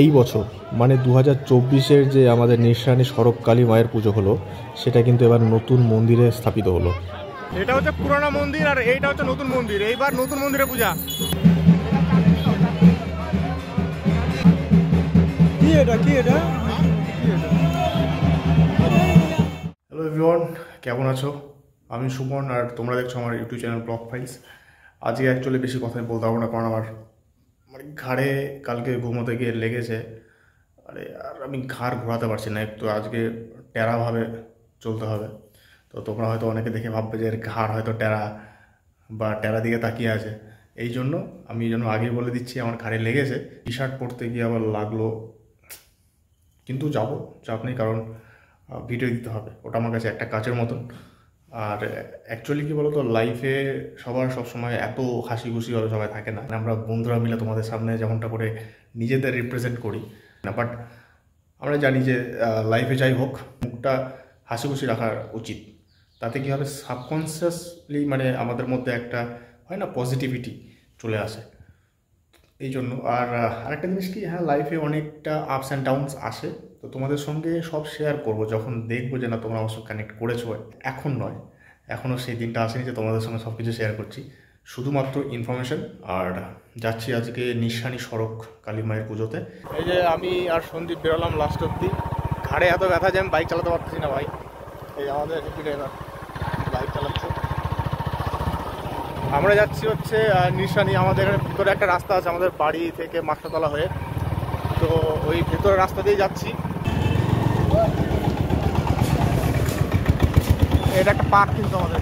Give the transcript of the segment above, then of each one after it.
এই বছর মানে দু হাজার চব্বিশের যে আমাদের নিঃসানী সড়ক কালী মায়ের পুজো হলো সেটা কিন্তু এবার নতুন মন্দিরে স্থাপিত হলো। এটা হচ্ছে পুরানো মন্দির আর এইটা হচ্ছে নতুন মন্দির। এইবার নতুন মন্দিরে পূজা। কি এটা কি এটা? হ্যালো এভরিওয়ান কেমন আছো? আমি সুমন আর তোমরা দেখছ আমার ইউটিউব চ্যানেল ব্লগ ফাইলস। আজকে অ্যাকচুয়ালি বেশি কথা বলতে পারব না কারণ আমার ঘাড়ে কালকে ঘুমোতে গিয়ে লেগেছে। আরে আর আমি ঘাড় ঘোরাতে পারছি না, একটু আজকে টেরাভাবে চলতে হবে। তো তোমরা হয়তো অনেকে দেখে ভাববে যে এর ঘাড় হয়তো টেরা বা টেরা দিকে তাকিয়ে আছে। এই জন্য আমি যেন আগে বলে দিচ্ছি, আমার ঘাড়ে লেগেছে। টি শার্ট পরতে গিয়ে আবার লাগল। কিন্তু যাব, চাপ নেই কারণ ভিডিও দিতে হবে। ওটা আমার কাছে একটা কাজের মতন। আর অ্যাকচুয়ালি কি বলতো লাইফে সবার সবসময় এত হাসি খুশিভাবে সবাই থাকে না। আমরা বন্ধুরা মিলে তোমাদের সামনে যেমনটা করে নিজেদের রিপ্রেজেন্ট করি। না বাট আমরা জানি যে লাইফে যাই হোক, মুখটা হাসি খুশি রাখা উচিত। তাতে কী হবে? সাবকনসিয়াসলি মানে আমাদের মধ্যে একটা হয় না পজিটিভিটি চলে আসে। এই জন্য। আর আরেকটা জিনিস কি? হ্যাঁ লাইফে অনেকটা আপস অ্যান্ড ডাউনস আসে। তো তোমাদের সঙ্গে সব শেয়ার করব, যখন দেখব যে না তোমরা আমার সঙ্গে কানেক্ট করেছ এখন নয় এখনও সেই দিনটা আসেনি যে তোমাদের সঙ্গে সব কিছু শেয়ার করছি। শুধুমাত্র ইনফরমেশন আর যাচ্ছি আজকে নিশানি সড়ক কালী মায়ের পুজোতে। এই যে আমি আর সন্দীপ বেরোলাম লাস্ট অব্দি ঘাড়ে এত ব্যথা যে আমি বাইক চালাতে পারতেছি না ভাই। এই আমাদের বাইক চালাচ্ছে। আমরা যাচ্ছি হচ্ছে নিশানি, আমাদের এখানে ভিতরে একটা রাস্তা আছে, আমাদের বাড়ি থেকে মাস্টারতলা হয়ে। তো ওই ভেতরের রাস্তা দিয়ে যাচ্ছি। এটা একটা পার্ক কিন্তু আমাদের।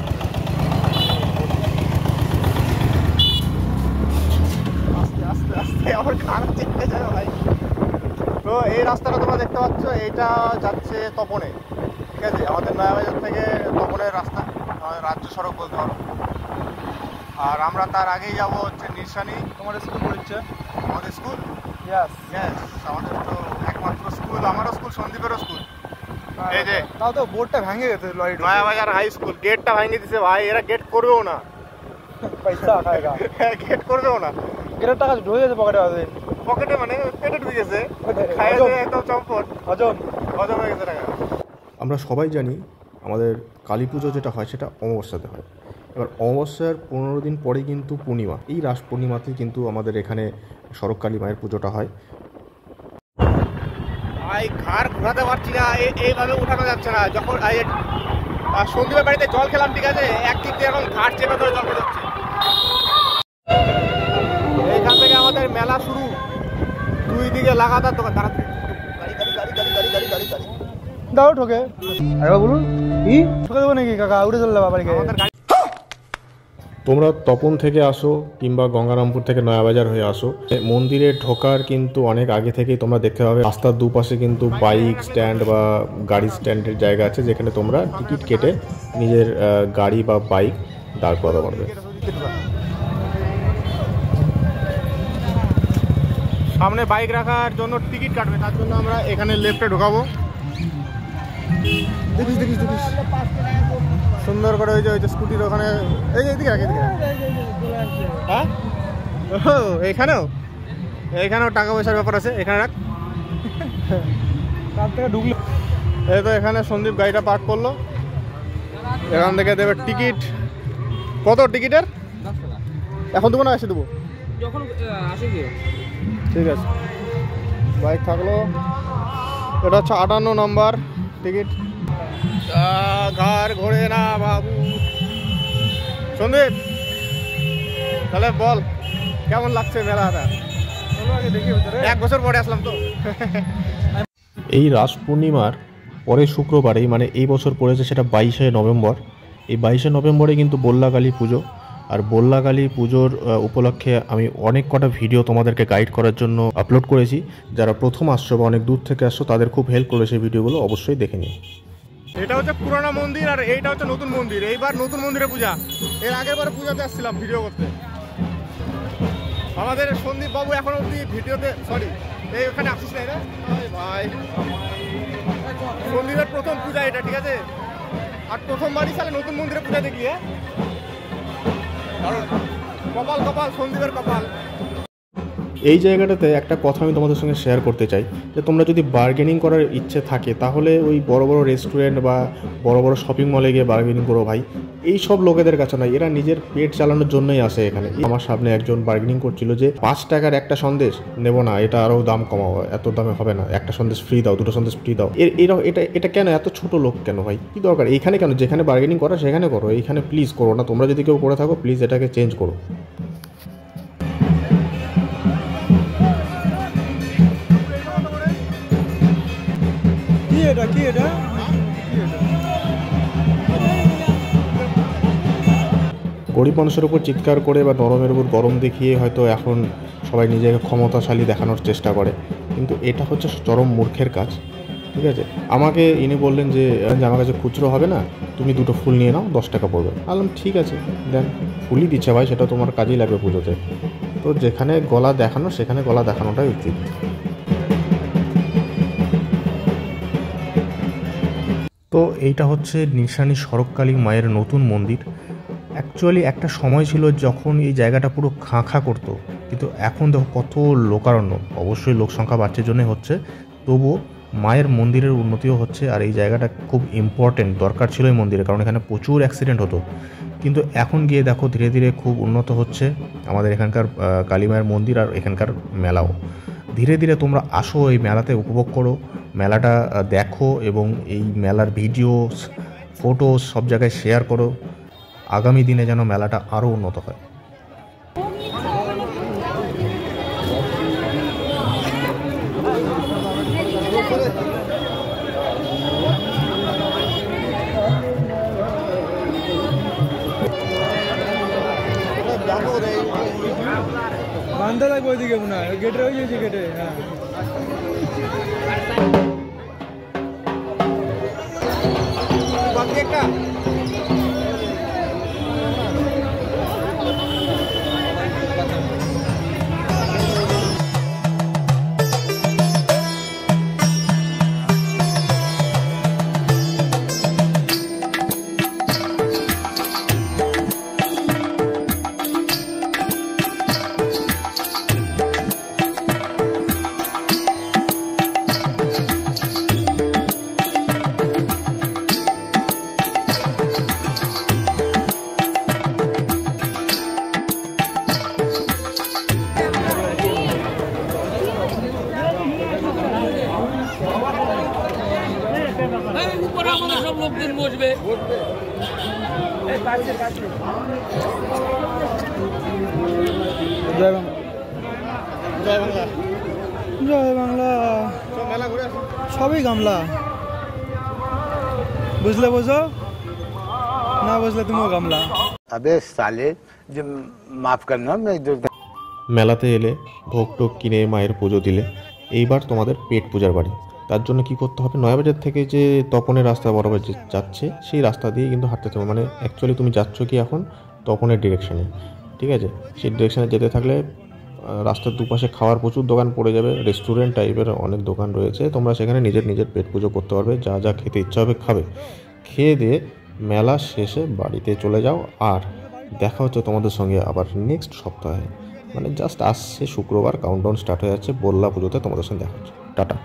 আস্তে আস্তে আস্তে আমার খারাপ যায় ভাই। তো এই রাস্তাটা তোমরা দেখতে পাচ্ছ এইটা যাচ্ছে তপনে। ঠিক আছে? আমাদের নয়াবাজার থেকে তপনের রাস্তা আমাদের রাজ্য সড়ক বলতে পারো। আর আমরা তার আগেই যাব হচ্ছে নিশানি। তোমার স্কুল পড়ছে? আমাদের স্কুল? ইয়াস ইয়েস আমাদের তো একমাত্র স্কুল আমারও স্কুল সন্দীপেরও স্কুল। এই যে। তাও তো বোর্ডটা ভেঙে গেছে লরি নয়াবাজার হাই স্কুল গেটটা ভেঙে দিছে ভাই এরা গেট করবেও না। পয়সা খায়গা গেট করবেও না। এটার টাকা ঢুকে গেছে পকেটে আছে পকেটে মানে পেটে ঢুকে গেছে। দিয়ে একদম চম্পট। হজম। হজম হয়ে গেছে টাকা। আমরা সবাই জানি আমাদের কালী পুজো যেটা হয় সেটা অমাবস্যাতে হয়। এবার অমাবস্যার পনেরো দিন পরে কিন্তু পূর্ণিমা। এই রাস পূর্ণিমাতেই কিন্তু আমাদের এখানে সড়ক কালী মায়ের পুজোটা হয়। ভাই ঘাড় ঘোরাতে পারছি না এইভাবে উঠানো যাচ্ছে না। যখন সন্দীপের বাড়িতে জল খেলাম ঠিক আছে? একদিক দিয়ে এখন ঘাট চেপে ধরে জল যাচ্ছে এখান থেকে আমাদের মেলা শুরু। দুই দিকে লাগাতার দোকান দাঁড়া। দাও ঠোকে। আরে বলুন। কি ঠকে দেবো নাকি কাকা? উঠে চললে বাবার তোমরা তপন থেকে আসো কিংবা গঙ্গারামপুর থেকে নয়াবাজার হয়ে আসো। মন্দিরে ঢোকার কিন্তু অনেক আগে থেকেই তোমরা দেখতে পাবে। রাস্তার দুপাশে কিন্তু বাইক স্ট্যান্ড বা গাড়ি স্ট্যান্ডের জায়গা আছে যেখানে তোমরা টিকিট কেটে নিজের গাড়ি বা বাইক দাঁড় করাতে পারবে। সামনে বাইক রাখার জন্য টিকিট কাটবে তার জন্য আমরা এখানে লেফটে ঢোকাবো। দেখিস দেখিস দেখিস। সুন্দর করে ওই যে ওই যে স্কুটির ওখানে এই যে এদিকে এদিকে। হ্যাঁ? ও এখানেও এখানেও টাকা পয়সার ব্যাপার আছে এখানে রাখ। তার থেকে ঢুকলে। এই তো এখানে সন্দীপ গাড়িটা পার্ক করল। এখান থেকে দেবে টিকিট। কত টিকিটের? এখন দেবো। না এসে দেবো ঠিক আছে। বাইক থাকল। এটা হচ্ছে আটান্ন নম্বর টিকিট। ঘর ঘোরে না বাবু। সন্দীপ তাহলে বল কেমন লাগছে মেলাটা? চলো আগে দেখি ভিতরে। এক বছর পরে আসলাম তো। এই রাস পূর্ণিমার পরের শুক্রবারেই মানে এই বছর পড়েছে সেটা বাইশে নভেম্বর। এই বাইশে নভেম্বরে কিন্তু বল্লাকালী পুজো। আর বল্লাকালী পুজোর উপলক্ষে আমি অনেক কটা ভিডিও তোমাদেরকে গাইড করার জন্য আপলোড করেছি। যারা প্রথম আসছো বা অনেক দূর থেকে আসছো তাদের খুব হেল্প করে সেই ভিডিওগুলো অবশ্যই দেখে নিও। এটা হচ্ছে পুরানো মন্দির আর এইটা হচ্ছে নতুন মন্দির। এইবার নতুন মন্দিরে পূজা। এর আগের বারে পূজাতে আসছিলাম ভিডিও করতে। আমাদের সন্দীপ বাবু এখন অব্দি ভিডিওতে সরি এই ওখানে আসিস না ভাই। সন্দীপের প্রথম পূজা এটা, ঠিক আছে? আর প্রথমবারই সালে নতুন মন্দিরে পূজা দেখি হ্যাঁ কপাল কপাল, সন্দীপের কপাল। এই জায়গাটাতে একটা কথা আমি তোমাদের সঙ্গে শেয়ার করতে চাই, যে তোমরা যদি বার্গেনিং করার ইচ্ছে থাকে, তাহলে ওই বড় বড় রেস্টুরেন্ট বা বড় বড় শপিং মলে গিয়ে বার্গেনিং করো ভাই। এই সব লোকেদের কাছে নয়, এরা নিজের পেট চালানোর জন্যই আসে এখানে। আমার সামনে একজন বার্গেনিং করছিল যে, পাঁচ টাকার একটা সন্দেশ, নেব না, এটা আরও দাম কমাও, এত দামে হবে না, একটা সন্দেশ ফ্রি দাও, দুটো সন্দেশ ফ্রি দাও। এর এটা এটা কেন এত ছোট লোক কেন ভাই? কি দরকার? এইখানে কেন? যেখানে বার্গেনিং করা, সেখানে করো, এইখানে প্লিজ করো না, তোমরা যদি কেউ করে থাকো প্লিজ এটাকে চেঞ্জ করো। এটা গরিব মানুষের উপর চিৎকার করে বা নরমের উপর গরম দেখিয়ে হয়তো এখন সবাই নিজেকে ক্ষমতাশালী দেখানোর চেষ্টা করে। কিন্তু এটা হচ্ছে চরম মূর্খের কাজ, ঠিক আছে? আমাকে ইনি বললেন যে আমার কাছে খুচরো হবে না, তুমি দুটো ফুল নিয়ে নাও, দশ টাকা পড়বে। বললাম, ঠিক আছে, দেন। ফুলই দিচ্ছে ভাই, সেটা তোমার কাজেই লাগবে পুজোতে। তো যেখানে গলা দেখানো, সেখানে গলা দেখানোটাই উচিত। তো এইটা হচ্ছে নিশানি সড়ককালী মায়ের নতুন মন্দির। অ্যাকচুয়ালি একটা সময় ছিল যখন এই জায়গাটা পুরো খাঁ খাঁ করতো, কিন্তু এখন দেখো কত লোকারণ্য। অবশ্যই লোক সংখ্যা বাড়ছে জন্য হচ্ছে, তবুও মায়ের মন্দিরের উন্নতিও হচ্ছে আর এই জায়গাটা খুব ইম্পর্টেন্ট দরকার ছিল এই মন্দিরে, কারণ এখানে প্রচুর অ্যাক্সিডেন্ট হতো। কিন্তু এখন গিয়ে দেখো ধীরে ধীরে খুব উন্নত হচ্ছে আমাদের এখানকার কালী মায়ের মন্দির আর এখানকার মেলাও। ধীরে ধীরে তোমরা আসো, এই মেলাতে উপভোগ করো। মেলাটা দেখো এবং এই মেলার ভিডিওস ফটো সব জায়গায় শেয়ার করো। আগামী দিনে যেন মেলাটা আরও উন্নত হয়। বান্ধা লাগবে ওইদিকে মনে হয়। গেটে ওই গেটে হ্যাঁ। বসবে। জয় বাংলা। সবই গামলা। বুঝলে বোঝো? না বুঝলে তুমিও গামলা। তবে সালে যে মাফ করনা মেলাতে এলে ভোগ টোক কিনে মায়ের পুজো দিলে এইবার তোমাদের পেট পূজার বাড়ি। তার জন্য কি করতে হবে? নয়াবাজার থেকে যে তপনের রাস্তা বরাবর যে যাচ্ছে, সেই রাস্তা দিয়ে কিন্তু হাঁটতে হবে। মানে অ্যাকচুয়ালি তুমি যাচ্ছ কি এখন তপনের ডিরেকশনে ঠিক আছে? সেই ডিরেকশনে যেতে থাকলে রাস্তার দুপাশে খাওয়ার প্রচুর দোকান পড়ে যাবে রেস্টুরেন্ট টাইপের অনেক দোকান রয়েছে। তোমরা সেখানে নিজের নিজের পেট পুজো করতে পারবে, যা যা খেতে ইচ্ছা হবে খাবে। খেয়ে দিয়ে মেলা শেষে বাড়িতে চলে যাও। আর দেখা হচ্ছে তোমাদের সঙ্গে আবার নেক্সট সপ্তাহে। মানে জাস্ট আসছে শুক্রবার কাউন্টডাউন স্টার্ট হয়ে যাচ্ছে, বল্লা পুজোতে তোমাদের সঙ্গে দেখা হচ্ছে। টাটা।